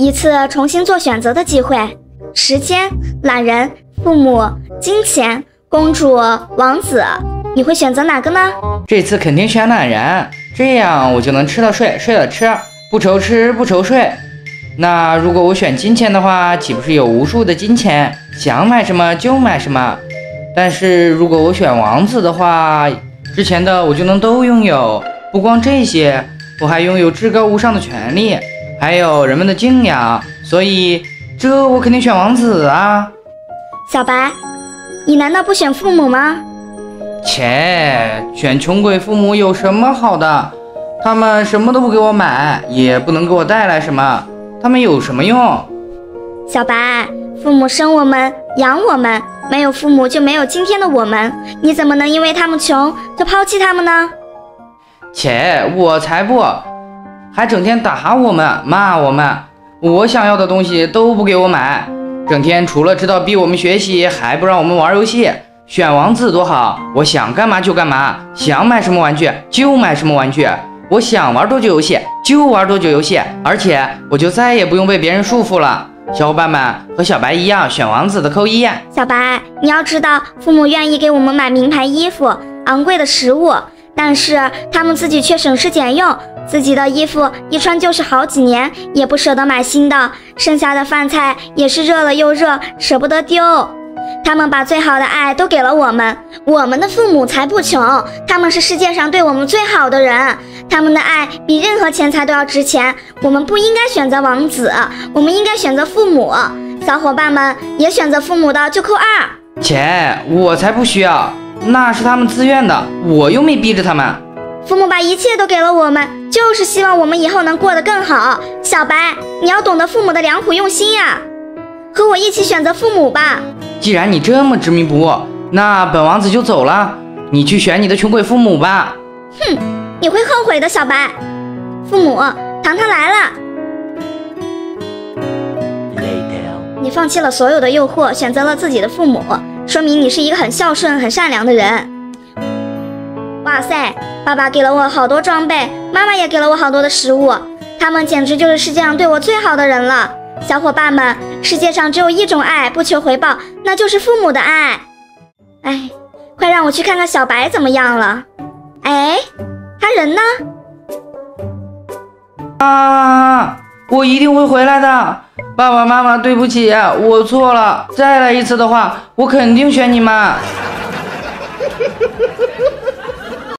一次重新做选择的机会。时间、懒人、父母、金钱、公主、王子，你会选择哪个呢？这次肯定选懒人，这样我就能吃了睡，睡了吃，不愁吃不愁睡。那如果我选金钱的话，岂不是有无数的金钱，想买什么就买什么？但是如果我选王子的话，之前的我就能都拥有。不光这些，我还拥有至高无上的权利，还有人们的敬仰。所以，这我肯定选王子啊！小白，你难道不选父母吗？切，选穷鬼父母有什么好的？他们什么都不给我买，也不能给我带来什么，他们有什么用？小白，父母生我们，养我们，没有父母就没有今天的我们。你怎么能因为他们穷就抛弃他们呢？切，我才不，还整天打我们，骂我们，我想要的东西都不给我买，整天除了知道逼我们学习，还不让我们玩游戏。选王子多好，我想干嘛就干嘛，想买什么玩具就买什么玩具，我想玩多久游戏就玩多久游戏，而且我就再也不用被别人束缚了。小伙伴们和小白一样，选王子的扣一。小白，你要知道，父母愿意给我们买名牌衣服、昂贵的食物，但是他们自己却省吃俭用，自己的衣服一穿就是好几年，也不舍得买新的，剩下的饭菜也是热了又热，舍不得丢。他们把最好的爱都给了我们，我们的父母才不穷，他们是世界上对我们最好的人，他们的爱比任何钱财都要值钱。我们不应该选择王子，我们应该选择父母。小伙伴们也选择父母的就扣二。切，我才不需要，那是他们自愿的，我又没逼着他们。父母把一切都给了我们，就是希望我们以后能过得更好。小白，你要懂得父母的良苦用心呀，和我一起选择父母吧。既然你这么执迷不悟，那本王子就走了。你去选你的穷鬼父母吧。哼，你会后悔的，小白。父母，糖糖来了。你放弃了所有的诱惑，选择了自己的父母，说明你是一个很孝顺、很善良的人。哇塞，爸爸给了我好多装备，妈妈也给了我好多的食物，他们简直就是世界上对我最好的人了。小伙伴们，世界上只有一种爱，不求回报，那就是父母的爱。哎，快让我去看看小白怎么样了。哎，他人呢？啊！我一定会回来的，爸爸妈妈，对不起，我错了。再来一次的话，我肯定选你们。